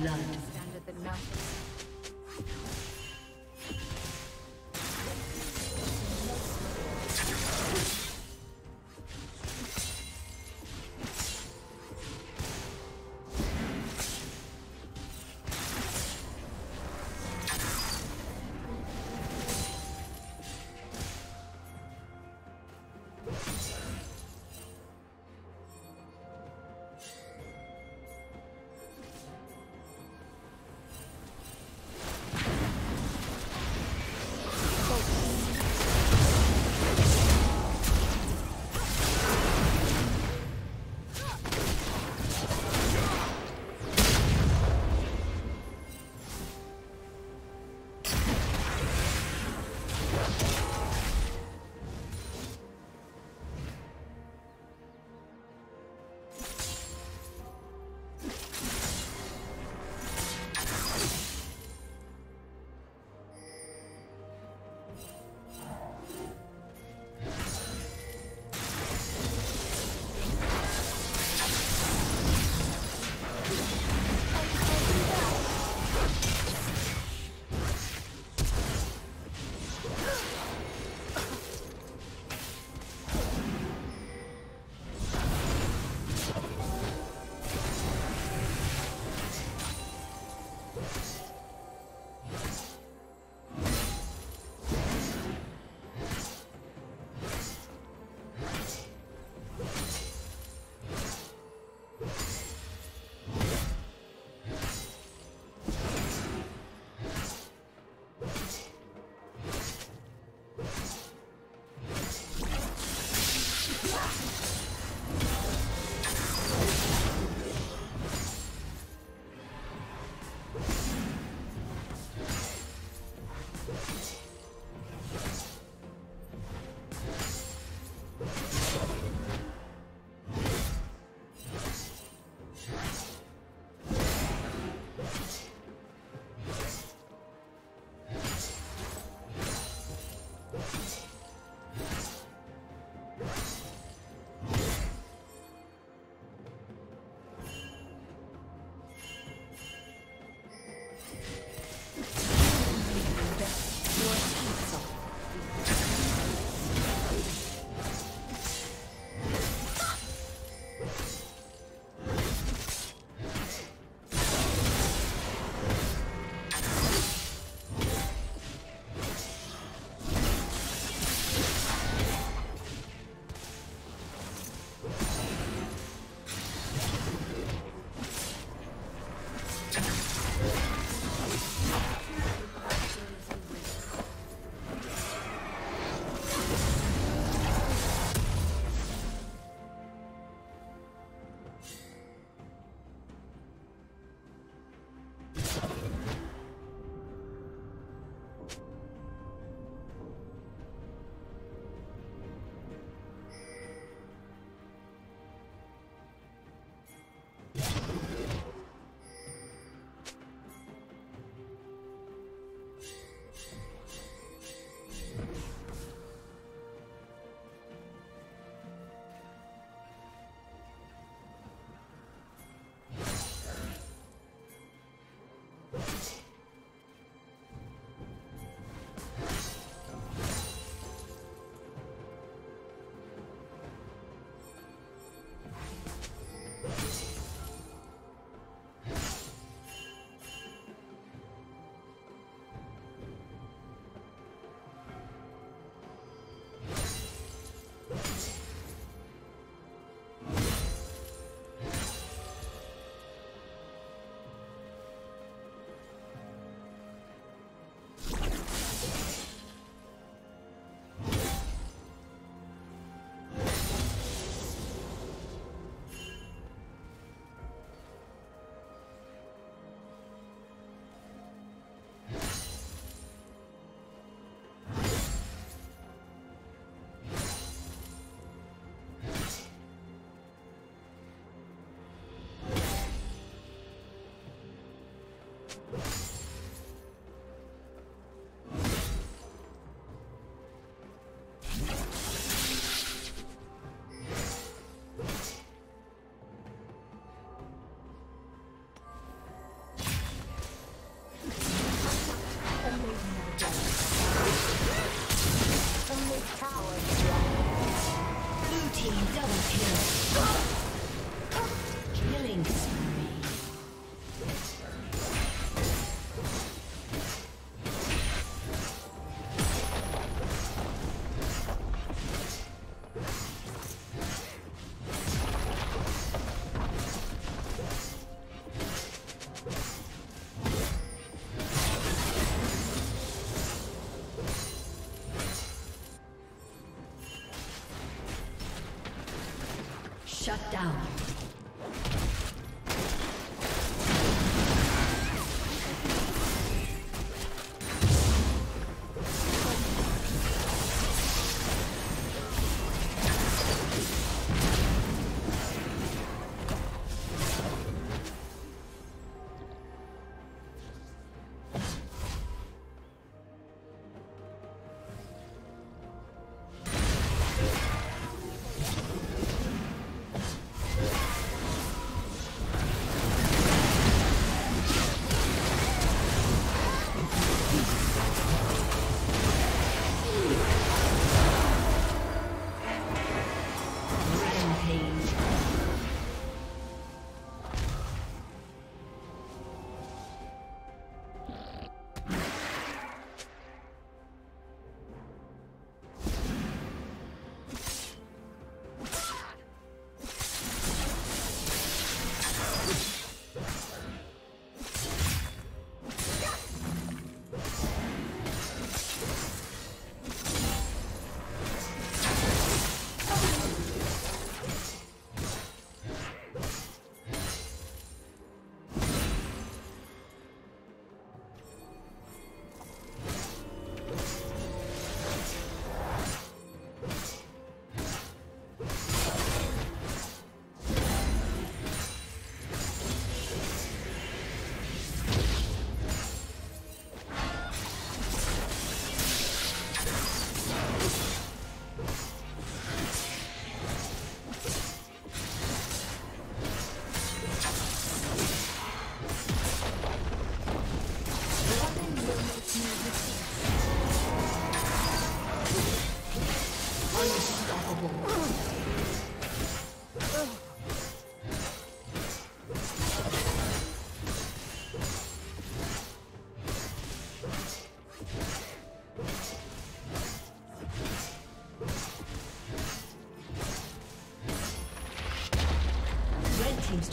First blood.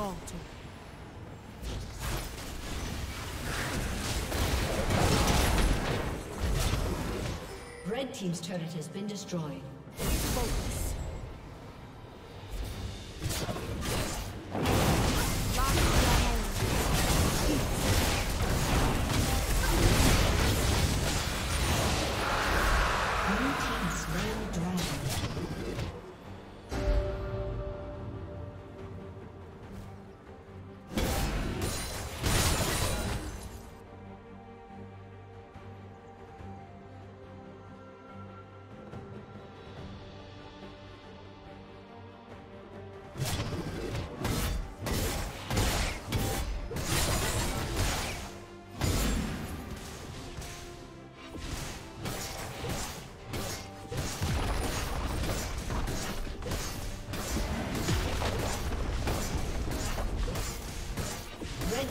falter. Red Team's turret has been destroyed. Focus. Blue team slain the dragon.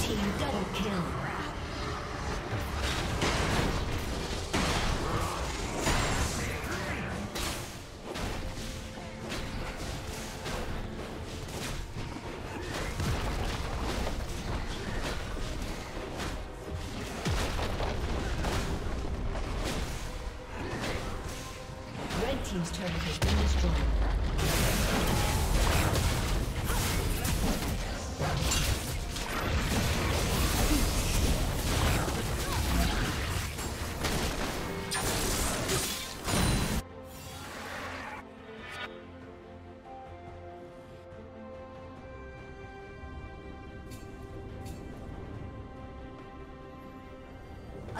Team double kill.